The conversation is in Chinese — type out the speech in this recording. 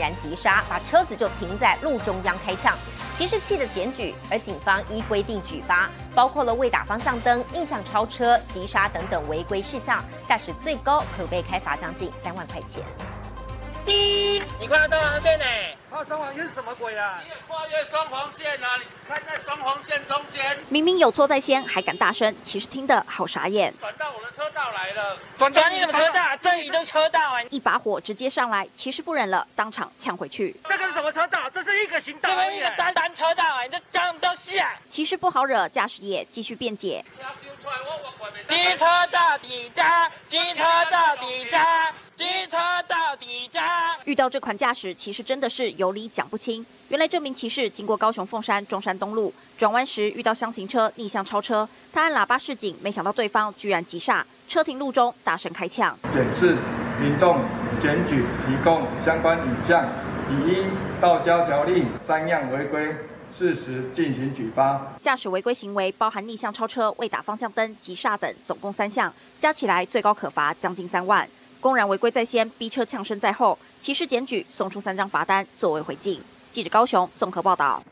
然急刹，把车子就停在路中央开枪。骑士气的检举，而警方依规定举发，包括了未打方向灯、逆向超车、急刹等等违规事项，驾驶最高可被开罚将近三万块钱。你跨双黄线呢？跨双黄线是什么鬼啊？你也跨越双黄线啊？你开在双明明有错在先，还敢大声，其实听得好傻眼。转到我的车道来了，转转你什么车道？这里就是车道哎！一把火直接上来，骑士不忍了，当场呛回去。这个是什么车道？这是一个行道，这一个单单车道哎！你这讲东西啊。骑士不好惹，驾驶也继续辩解。机车到底加，机车到这款驾驶，其实真的是有理讲不清。原来这名骑士经过高雄凤山中山东路转弯时，遇到厢型车逆向超车，他按喇叭示警，没想到对方居然急刹，车停路中，大声开呛。检视民众检举提供相关影像，已依道交条例三样违规。事实进行举发，驾驶违规行为包含逆向超车、未打方向灯、急刹等，总共三项，加起来最高可罚将近三万。公然违规在先，逼车呛声在后，骑士检举，送出三张罚单作为回敬。记者高雄综合报道。